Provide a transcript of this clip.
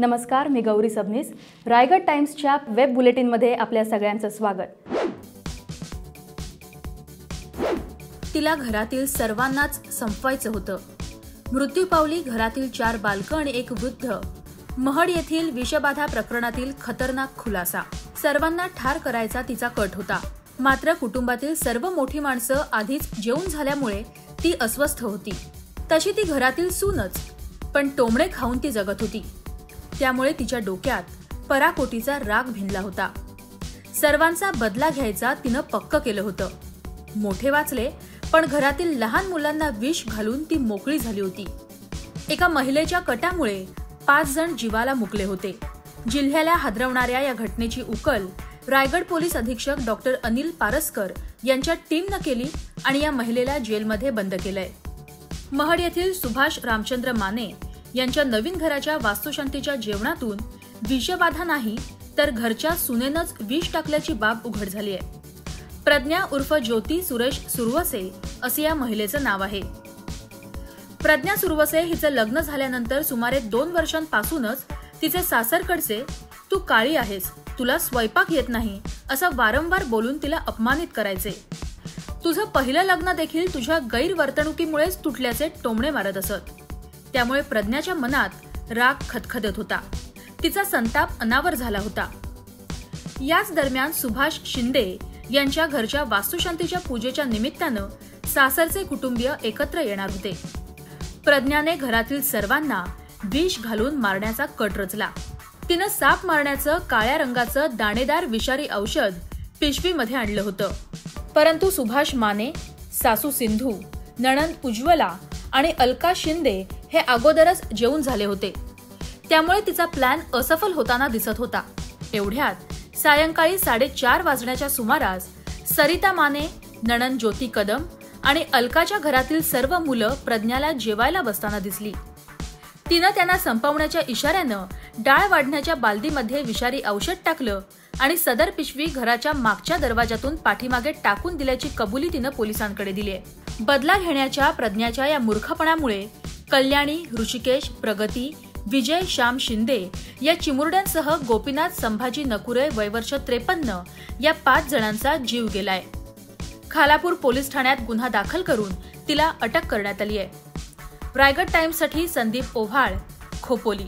नमस्कार मी गौरी सबनीस. रायगड टाइम्सच्या वेब बुलेटिनमध्ये आपल्या सगळ्यांचं स्वागत. तिला घरातील सर्वांनाच संपवायचं होतं. मृत्यू पावली घरातील चार बालकं आणि एक वृद्ध. महड येथील विषबाधा प्रकरणातील खतरनाक खुलासा. सर्वांना ठार करायचा तिचा कट होता. मात्र कुटुंबातील सर्व मोठी माणसं आधीच जेवून झाल्यामुळे ती अस्वस्थ होती. तशी ती घरातील सूनच. पण टोमणे खाऊन ती जगत होती. त्यामुळे तिच्या डोक्यात पराकोटीचा राग भिनला होता. सर्वांचा बदला घ्यायचा तिनं पक्क केलं होतं. मोठे वाचले पण घरातील लहान मुलांना विष घालून ती मोकळी झाली होती. एका महिलेच्या कटामुळे पाच जण जीवाला मुकले होते. जिल्ह्याला हादरवणाऱ्या या घटनेची उकल रायगड पोलीस अधीक्षक डॉक्टर अनिल पारसकर यांच्या टीमनं केली आणि या महिलेला जेलमध्ये बंद केलंय. महड येथील सुभाष रामचंद्र माने यांच्या नवीन घराच्या वास्तुशांतीच्या जेवणातून विषबाधा नाही तर घरच्या सुनेनंच विष टाकल्याची बाब उघड झाली आहे. प्रज्ञा उर्फ ज्योती सुरेश सुरवसे असे या महिलेचं नाव आहे. प्रज्ञा सुरवसे हिचं लग्न झाल्यानंतर सुमारे दोन वर्षांपासूनच तिचे सासरकडचे तू काळी आहेस तुला स्वयंपाक येत नाही असं वारंवार बोलून तिला अपमानित करायचे. तुझं पहिलं लग्न देखील तुझ्या गैरवर्तणुकीमुळेच तुटल्याचे टोमणे मारत असत. त्यामुळे प्रज्ञाच्या मनात राग खदखदत होता. तिचा संताप अनावर झाला होता. याच दरम्यान सुभाष शिंदे यांच्या घरच्या वास्तुशांतीच्या पूजेच्या निमित्तानं सासरचे कुटुंबीय एकत्र येणार होते. प्रज्ञाने घरातील सर्वांना विष घालून मारण्याचा कट रचला. तिनं साप मारण्याचं काळ्या रंगाचं दाणेदार विषारी औषध पिशवीमध्ये आणलं होतं. परंतु सुभाष माने सासू सिंधू नणंद उज्ज्वला आणि अलका शिंदे हे अगोदरच जेवून झाले होते. त्यामुळे तिचा प्लॅन असफल होताना दिसत होता. एवढ्यात सायंकाळी साडेचार वाजण्याच्या सुमारास सरिता माने नणन ज्योती कदम आणि अलकाच्या घरातील सर्व मुलं प्रज्ञाला जेवायला बसताना दिसली. तिनं त्यांना संपवण्याच्या इशाऱ्यानं डाळ वाढण्याच्या बालदीमध्ये विषारी औषध टाकलं आणि सदर पिशवी घराच्या मागच्या दरवाजातून पाठीमागे टाकून दिल्याची कबुली तिनं पोलिसांकडे दिली आहे बदला घेण्याच्या प्रज्ञाच्या या मूर्खपणामुळे कल्याणी ऋषिकेश प्रगती विजय श्याम शिंदे या चिमुरड्यांसह गोपीनाथ संभाजी नकुरे वयवर्ष त्रेपन्न या पाच जणांचा जीव गेलाय. खालापूर पोलीस ठाण्यात गुन्हा दाखल करून तिला अटक करण्यात आली आहे रायगड टाइम्ससाठी संदीप ओव्हाळ खोपोली.